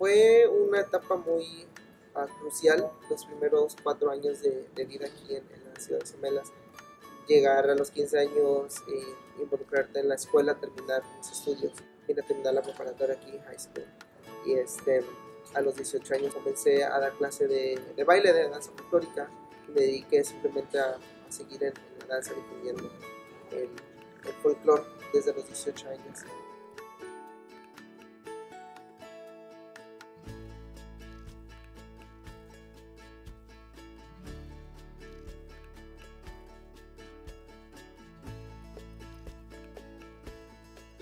Fue una etapa muy uh, crucial, los primeros cuatro años de, vida aquí en, en, la ciudad de Semelas. Llegar a los 15 años, eh, involucrarte en la escuela, terminar mis estudios, vine a terminar la preparatoria aquí, high school. Y este, a los 18 años comencé a dar clase de, baile, de danza folclórica, me dediqué simplemente a, seguir en, en, la danza, difundiendo el, el folclore desde los 18 años.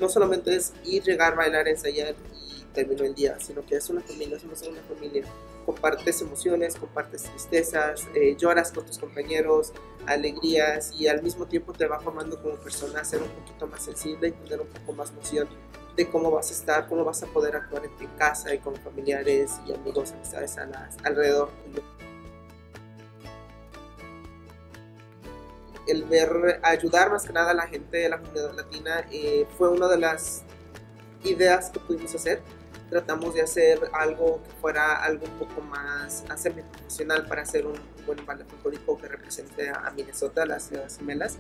No solamente es ir, llegar, bailar, ensayar y terminó el día, sino que es una familia, somos una familia. Compartes emociones, compartes tristezas, eh, lloras con tus compañeros, alegrías y al mismo tiempo te va formando como persona a ser un poquito más sensible y tener un poco más noción de cómo vas a estar, cómo vas a poder actuar en tu casa y con familiares y amigos, amistades a alrededor. El ver ayudar más que nada a la gente de la comunidad latina eh, fue una de las ideas que pudimos hacer. Tratamos de hacer algo que fuera algo un poco más semi-profesional para hacer un buen ballet folclórico que represente a Minnesota, las ciudades gemelas,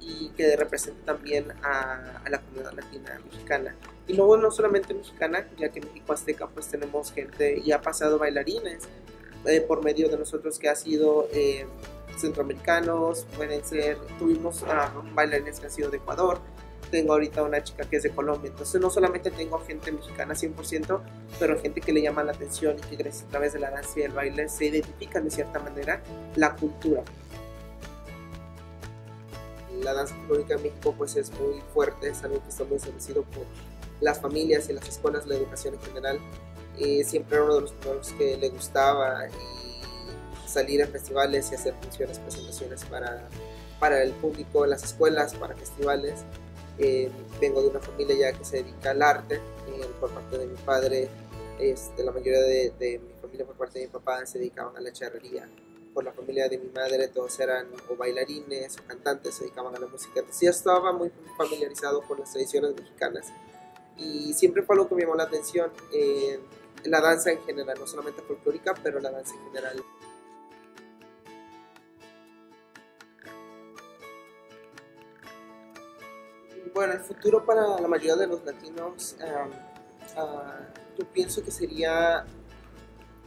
y que represente también a, a, la comunidad latina mexicana. Y luego no solamente mexicana, ya que en México Azteca pues tenemos gente y ha pasado bailarines eh, por medio de nosotros que ha sido... Eh, centroamericanos, pueden ser, tuvimos un bailarines que ha sido de Ecuador, tengo ahorita una chica que es de Colombia, entonces no solamente tengo gente mexicana 100%, pero gente que le llama la atención y que gracias a través de la danza y el baile se identifican de cierta manera la cultura. La danza folclórica en México pues es muy fuerte, es algo que está muy establecido por las familias y las escuelas, la educación en general. Eh, siempre era uno de los primeros que le gustaba y salir a festivales y hacer funciones, presentaciones para, para el público, en las escuelas, para festivales. Eh, vengo de una familia ya que se dedica al arte, eh, por parte de mi padre, este, la mayoría de, de, mi familia por parte de mi papá se dedicaban a la charrería. Por la familia de mi madre todos eran o bailarines o cantantes, se dedicaban a la música. Entonces ya estaba muy familiarizado con las tradiciones mexicanas y siempre fue algo que me llamó la atención. Eh, la danza en general, no solamente folclórica, pero la danza en general. Bueno, el futuro para la mayoría de los latinos, um, uh, yo pienso que sería,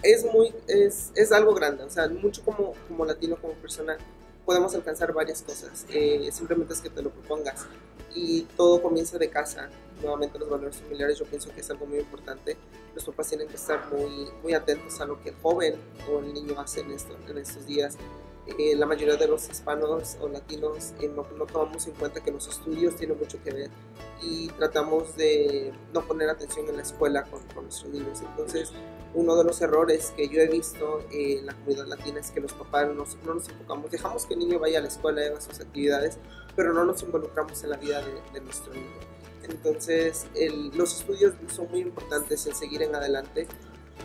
es muy, es, es, algo grande, o sea, mucho como, como latino, como persona, podemos alcanzar varias cosas, eh, simplemente es que te lo propongas. Y todo comienza de casa, nuevamente los valores familiares yo pienso que es algo muy importante, los papás tienen que estar muy, muy atentos a lo que el joven o el niño hace en, esto, en estos días, eh, la mayoría de los hispanos o latinos eh, no, no, tomamos en cuenta que los estudios tienen mucho que ver y tratamos de no poner atención en la escuela con, con nuestros niños. Entonces, uno de los errores que yo he visto en la comunidad latina es que los papás no, no nos enfocamos, dejamos que el niño vaya a la escuela y haga sus actividades, pero no nos involucramos en la vida de, de nuestro niño. Entonces, el, los estudios son muy importantes en seguir en adelante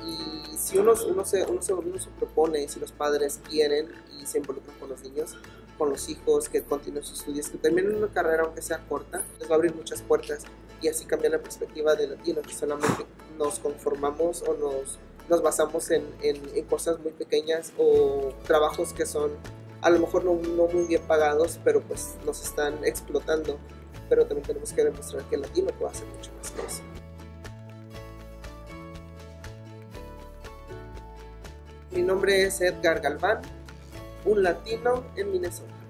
y si uno, uno, se, uno, se, uno se propone, si los padres quieren y se involucran con los niños, con los hijos, que continúen sus estudios, que terminen una carrera aunque sea corta, les va a abrir muchas puertas y así cambiar la perspectiva del latino, que solamente nos conformamos o nos, nos basamos en, en, en, cosas muy pequeñas o trabajos que son a lo mejor no, no muy bien pagados, pero pues nos están explotando. Pero también tenemos que demostrar que el latino puede hacer mucho más que eso. Mi nombre es Edgar Galván, un latino en Minnesota.